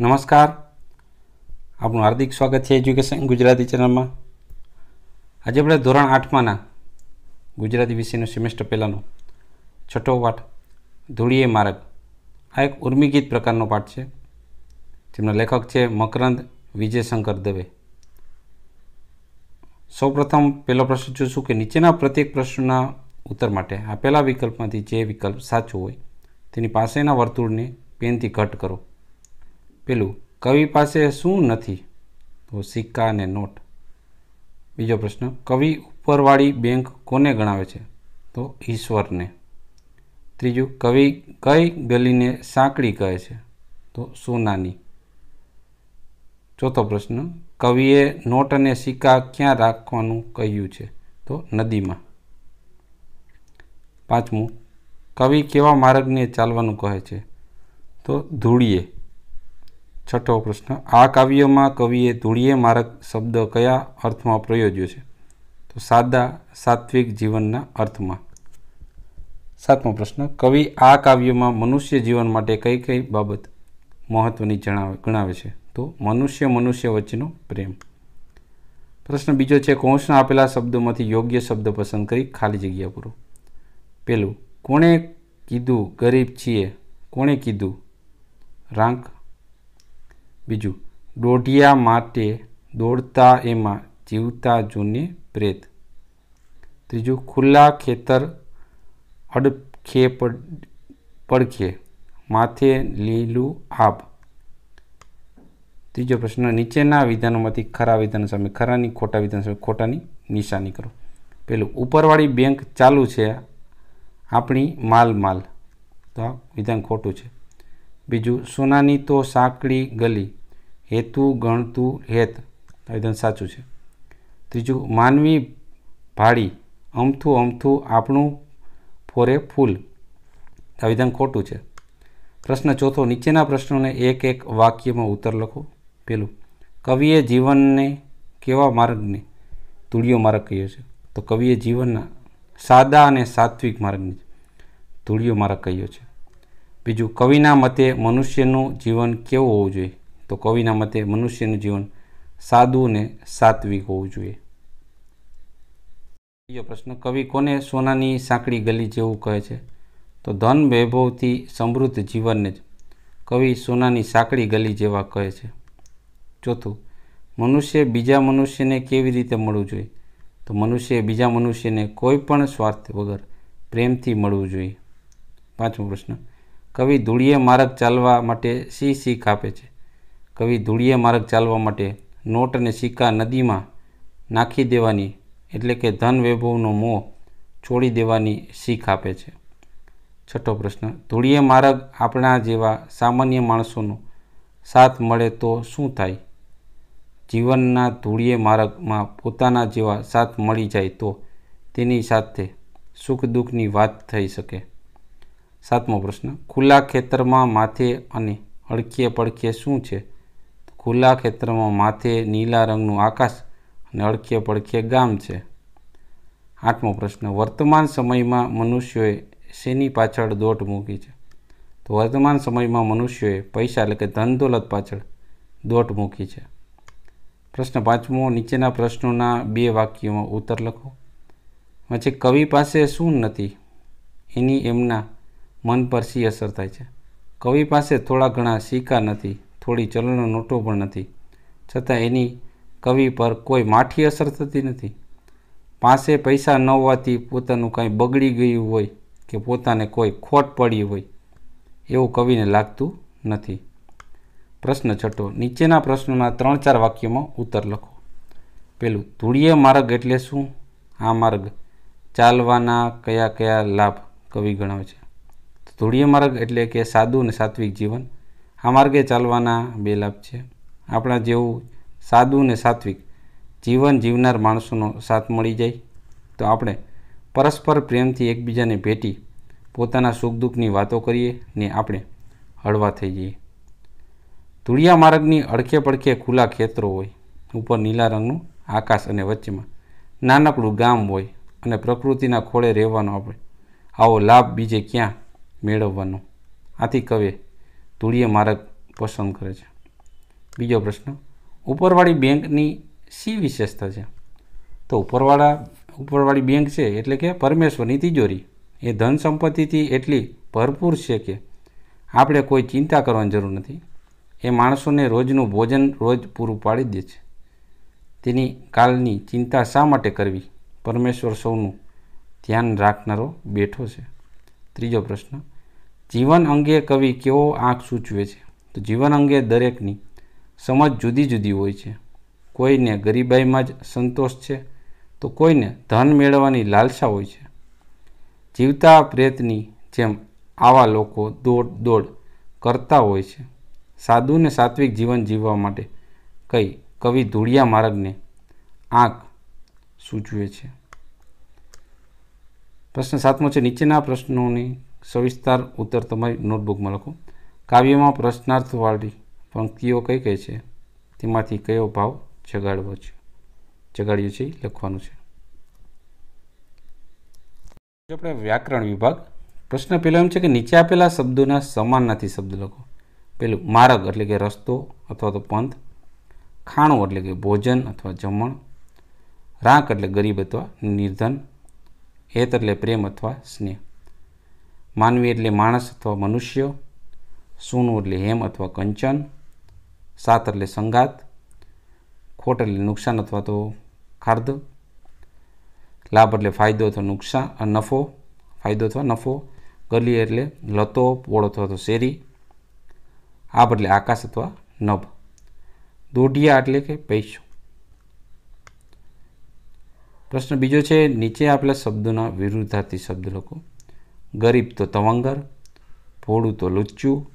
નમસ્કાર. આપનું હાર્દિક સ્વાગત છે એજ્યુકેશન ગુજરાતી ચેનલમાં. આજે આપણે ધોરણ આઠમાંના ગુજરાતી વિષયનો સેમેસ્ટર પહેલાંનો છઠ્ઠો પાઠ, ધૂળીએ માર્ગ આ એક ઉર્મિગીત પ્રકારનો પાઠ છે. જેમના લેખક છે મકરંદ વિજયશંકર દવે. સૌપ્રથમ પહેલો પ્રશ્ન જોશું કે નીચેના પ્રત્યેક પ્રશ્નના ઉત્તર માટે આપેલા વિકલ્પમાંથી જે વિકલ્પ સાચો હોય તેની પાસેના વર્તુળને પેનથી ઘટ કરો. પેલું, કવિ પાસે શું નથી? તો સિક્કા અને નોટ. બીજો પ્રશ્ન, કવિ ઉપરવાળી બેંક કોને ગણાવે છે? તો ઈશ્વરને. ત્રીજું, કવિ કઈ ગલીને સાંકડી કહે છે? તો સોનાની. ચોથો પ્રશ્ન, કવિએ નોટ અને સિક્કા ક્યાં રાખવાનું કહ્યું છે? તો નદીમાં. પાંચમું, કવિ કેવા માર્ગને ચાલવાનું કહે છે? તો ધૂળીએ. છઠ્ઠો પ્રશ્ન, આ કાવ્યમાં કવિએ ધૂળીએ મારક શબ્દ કયા અર્થમાં પ્રયોજ્યો છે? તો સાદા સાત્વિક જીવનના અર્થમાં. સાતમો પ્રશ્ન, કવિ આ કાવ્યમાં મનુષ્ય જીવન માટે કઈ કઈ બાબત મહત્વની જણાવે, ગણાવે છે? તો મનુષ્ય મનુષ્ય વચ્ચેનો પ્રેમ. પ્રશ્ન બીજો છે, કૌંસના આપેલા શબ્દોમાંથી યોગ્ય શબ્દ પસંદ કરી ખાલી જગ્યા પૂરો. પેલું, કોણે કીધું ગરીબ છીએ? કોણે કીધું? રાંક બીજું, દોઢિયા માટે દોડતા એમાં જીવતા જૂને પ્રેત. ત્રીજું, ખુલ્લા ખેતર અડખે પડખે, માથે લીલું આભ. ત્રીજો પ્રશ્ન, નીચેના વિધાનોમાંથી ખરા વિધાન સામે, ખરાની ખોટા વિધાન સામે, ખોટાની નિશાની કરો. પેલું ઉપરવાળી બેંક ચાલુ છે, આપણી માલ માલ તો આ વિધાન ખોટું છે. બીજું, સોનાની તો સાંકડી ગલી, હેતુ ગણતું હેત. આવેદન સાચું છે. ત્રીજું, માનવી ભાડી અમથું અમથું આપણું ફોરે ફૂલ. આવેદન ખોટું છે. પ્રશ્ન ચોથો, નીચેના પ્રશ્નોને એક એક વાક્યમાં ઉત્તર લખો. પેલું, કવિએ જીવનને કેવા માર્ગને? તુળિયો માર્ગ કહ્યો છે તો કવિએ જીવનના સાદા અને સાત્વિક માર્ગને તુળિયો માર્ગ કહ્યો છે બીજું, કવિના મતે મનુષ્યનું જીવન કેવું હોવું જોઈએ? તો કવિના મતે મનુષ્યનું જીવન સાદું ને સાત્વિક હોવું જોઈએ. બીજો પ્રશ્ન, કવિ કોને સોનાની સાંકડી ગલી જેવું કહે છે? તો ધન વૈભવથી સમૃદ્ધ જીવનને જ કવિ સોનાની સાંકડી ગલી જેવા કહે છે. ચોથું, મનુષ્ય બીજા મનુષ્યને કેવી રીતે મળવું જોઈએ? તો મનુષ્ય બીજા મનુષ્યને કોઈ પણ સ્વાર્થ વગર પ્રેમથી મળવું જોઈએ. પાંચમો પ્રશ્ન કવિ ધૂળીએ માર્ગ ચાલવા માટે સી શીખ આપે છે? કવિ ધૂળીએ માર્ગ ચાલવા માટે નોટ અને સિક્કા નદીમાં નાખી દેવાની એટલે કે ધન વૈભવનો મોહ છોડી દેવાની શીખ આપે છે. છઠ્ઠો પ્રશ્ન, ધૂળીએ માર્ગ આપણા જેવા સામાન્ય માણસોનો સાથ મળે તો શું થાય? જીવનના ધૂળીએ માર્ગમાં પોતાના જેવા સાથ મળી જાય તો તેની સાથે સુખ દુઃખની વાત થઈ શકે. સાતમો પ્રશ્ન, ખુલ્લા ખેતરમાં માથે અને અડખીએ પડખીએ શું છે? ખુલ્લા ખેતરમાં માથે નીલા રંગનું આકાશ અને અડખીએ પડખીએ ગામ છે. આઠમો પ્રશ્ન, વર્તમાન સમયમાં મનુષ્યોએ શેની પાછળ દોટ મૂકી છે? તો વર્તમાન સમયમાં મનુષ્યોએ પૈસા એટલે કે ધન દોલત પાછળ દોટ મૂકી છે. પ્રશ્ન પાંચમો, નીચેના પ્રશ્નોના બે વાક્યોમાં ઉત્તર લખો. પછી કવિ પાસે શું નથી? એની એમના મન પર શી અસર થાય છે? કવિ પાસે થોડા ઘણા સિક્કા નથી, થોડી ચલણો નોટો પણ નથી. છતાં એની કવિ પર કોઈ માઠી અસર થતી નથી. પાસે પૈસા ન હોવાથી પોતાનું કાંઈ બગડી ગયું હોય કે પોતાને કોઈ ખોટ પડી હોય, એવું કવિને લાગતું નથી. પ્રશ્ન છઠ્ઠો, નીચેના પ્રશ્નોના ત્રણ ચાર વાક્યમાં ઉત્તર લખો. પેલું, ધૂળીય માર્ગ એટલે શું? આ માર્ગ ચાલવાના કયા કયા લાભ કવિ ગણાવે છે? ધૂળીય માર્ગ એટલે કે સાદું અને સાત્વિક જીવન, આ માર્ગે ચાલવાના બે લાભ છે. આપણા જેવું સાદું અને સાત્વિક જીવન જીવનાર માણસોનો સાથ મળી જાય તો આપણે પરસ્પર પ્રેમથી એકબીજાને ભેટી પોતાના સુખ દુઃખની વાતો કરીએ ને આપણે હળવા થઈ જઈએ. ધૂળિયા માર્ગની અડખે પડખે ખુલ્લા ખેતરો હોય, ઉપર નીલા રંગનું આકાશ અને વચ્ચેમાં નાનકડું ગામ હોય અને પ્રકૃતિના ખોળે રહેવાનો આપણે આવો લાભ બીજે ક્યાં મેળવવાનો. આથી કવિએ ધૂળીય માર્ગ પસંદ કરે છે. બીજો પ્રશ્ન, ઉપરવાળી બેંકની શી વિશેષતા છે? તો ઉપરવાળા, ઉપરવાળી બેંક છે એટલે કે પરમેશ્વરની તિજોરી. એ ધન સંપત્તિથી એટલી ભરપૂર છે કે આપણે કોઈ ચિંતા કરવાની જરૂર નથી. એ માણસોને રોજનું ભોજન રોજ પૂરું પાડી દે છે. તેની કાલની ચિંતા શા માટે કરવી? પરમેશ્વર સૌનું ધ્યાન રાખનારો બેઠો છે. ત્રીજો પ્રશ્ન. જીવન અંગે કવિ કેવો આંખ સૂચવે છે? તો જીવન અંગે દરેકની સમજ જુદી જુદી હોય છે. કોઈને ગરીબાઈમાં જ સંતોષ છે, તો કોઈને ધન મેળવવાની લાલસા હોય છે. જીવતા પ્રેતની જેમ આવા લોકો દોડ દોડ કરતા હોય છે. સાદું ને સાત્વિક જીવન જીવવા માટે કઈ કવિ ધૂળિયા માર્ગને આંખ સૂચવે છે. પ્રશ્ન સાતમો છે, નીચેના પ્રશ્નોની સવિસ્તાર ઉત્તર તમારી નોટબુકમાં લખો. કાવ્યમાં પ્રશ્નાર્થવાળી પંક્તિઓ કઈ કઈ છે? તેમાંથી કયો ભાવ જગાડવો છે? જગાડ્યો છે, લખવાનું છે. આપણે વ્યાકરણ વિભાગ, પ્રશ્ન પહેલો એમ છે કે નીચે આપેલા શબ્દોના સમાનનાથી શબ્દ લખો. પેલું માર્ગ એટલે કે રસ્તો અથવા તો પંથ. ખાણું એટલે કે ભોજન અથવા જમણ. રાંક એટલે ગરીબ અથવા નિર્ધન. હેત એટલે પ્રેમ અથવા સ્નેહ. માનવી એટલે માણસ અથવા મનુષ્ય. સૂનું એટલે હેમ અથવા કંચન. સાત એટલે સંગાત. ખોટ એટલે નુકસાન અથવા તો ખાર્દ. લાભ એટલે ફાયદો અથવા નુકસાન નફો. ફાયદો અથવા નફો. ગલી એટલે લતો, પોળ અથવા તો શેરી. આભ એટલે આકાશ અથવા નભ. દોઢિયા એટલે કે પૈસો. પ્રશ્ન બીજો છે, નીચે આપેલા શબ્દોના વિરુદ્ધાર્થી શબ્દ લખો. ગરીબ તો તવંગર, ભોળું તો લુચ્ચું,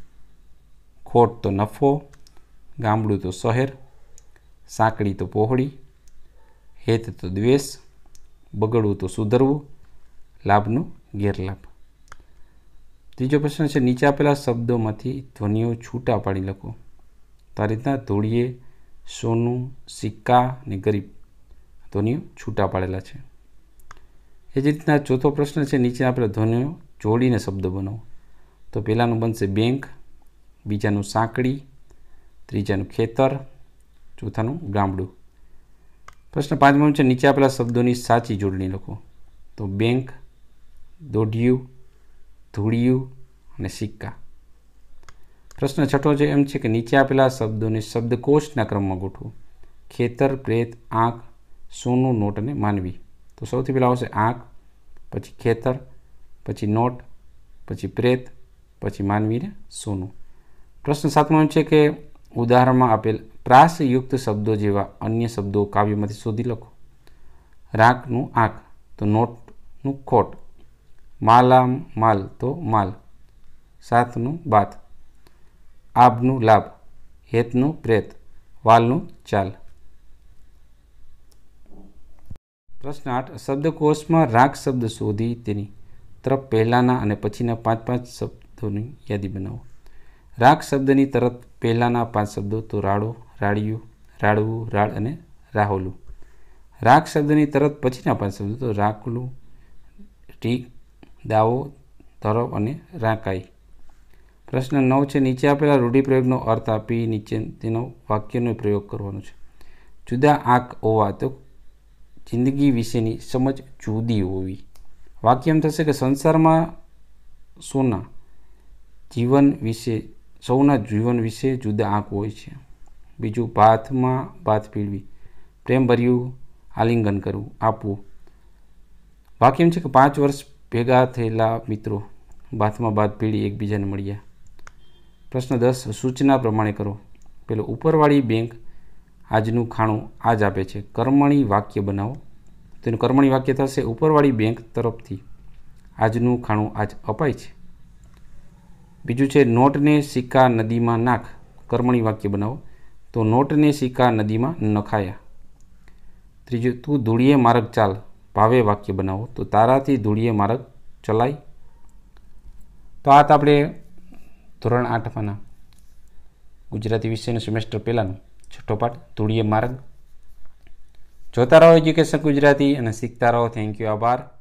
ખોટ તો નફો, ગામડું તો શહેર સાંકડી તો પહોળી, હેત તો દ્વેષ, બગડવું તો સુધરવું, લાભનો ગેરલાભ. ત્રીજો પ્રશ્ન છે, નીચે આપેલા શબ્દોમાંથી ધ્વનિઓ છૂટા પાડી લખો. તો આ રીતના ધૂળીએ સોનું, સિક્કા અને ગરીબ. ધ્વનિઓ છૂટા પાડેલા છે. એ જ રીતના ચોથો પ્રશ્ન છે, નીચે આપણે ધ્વનિઓ જોડીને શબ્દ બનાવો. તો પહેલાંનું બનશે બેંક, બીજાનું સાંકડી, ત્રીજાનું ખેતર, ચોથાનું ગામડું. પ્રશ્ન પાંચમાનું છે, નીચે આપેલા શબ્દોની સાચી જોડણી લખો. તો બેંક, દોઢિયું, ધૂળિયું અને સિક્કા. પ્રશ્ન છઠ્ઠો છે, એમ છે કે નીચે આપેલા શબ્દોને શબ્દકોશના ક્રમમાં ગોઠવો. ખેતર, પ્રેત, આંખ સોનું નોટ અને માનવી. તો સૌથી પહેલાં આવશે આંખ પછી ખેતર, પછી નોટ, પછી પ્રેત, પછી માનવી ને સોનું. પ્રશ્ન સાતમો છે કે ઉદાહરણમાં આપેલ પ્રાસયુક્ત શબ્દો જેવા અન્ય શબ્દો કાવ્યમાંથી શોધી લખો. રાંકનું આંખ તો નોટનું ખોટ. માલા માલ, તો માલ. સાતનું બાત આબનું લાભ, હેતનું પ્રેત. વાલનું ચાલ. પ્રશ્ન આઠ, શબ્દકોશમાં રાગ શબ્દ શોધી તેની તરફ પહેલાંના અને પછીના પાંચ પાંચ શબ્દોની યાદી બનાવો. રાગ શબ્દની તરત પહેલાંના પાંચ શબ્દો તો રાડો, રાડિયું, રાડવું, રાડ અને રાહોલું. રાગ શબ્દની તરત પછીના પાંચ શબ્દો તો રાખલું ટીક, દાવો તરફ અને રાકાઈ. પ્રશ્ન નવ છે, નીચે આપેલા રૂઢિપ્રયોગનો અર્થ આપી નીચે તેનો વાક્યનો પ્રયોગ કરવાનો છે. જુદા આંખ હોવા તો જિંદગી વિશેની સમજ જુદી હોવી. વાક્ય એમ થશે કે સંસારમાં સોના જીવન વિશે, સૌના જીવન વિશે જુદા આંક હોય છે. બીજું ભાથમાં ભાત પીળવી પ્રેમભર્યું આલિંગન કરવું. આપવું. વાક્ય એમ છે કે પાંચ વર્ષ ભેગા થયેલા મિત્રો ભાથમાં ભાત પીળી એકબીજાને મળ્યા. પ્રશ્ન દસ, સૂચના પ્રમાણે કરો. પેલો ઉપરવાળી બેંક આજનું ખાણું આજ આપે છે. કર્મણી વાક્ય બનાવો. તેનું કર્મણી વાક્ય થશે, ઉપરવાળી બેંક તરફથી આજનું ખાણું આજ અપાય છે. બીજું છે, નોટને સિક્કા નદીમાં નાખ. કર્મણી વાક્ય બનાવો. તો નોટને સિક્કા નદીમાં નખાયા. ત્રીજું, તું ધૂળીએ માર્ગ ચાલ. ભાવે વાક્ય બનાવો. તો તારાથી ધૂળીએ માર્ગ ચલાય. તો આ આપણે ધોરણ આઠમાંના ગુજરાતી વિષયનું સેમેસ્ટર પહેલાંનું. છઠ્ઠો ધૂળીએ માર્ગ. જોતા રહો એજ્યુકેશન ગુજરાતી અને શીખતા રહો. થેન્ક યુ આભાર.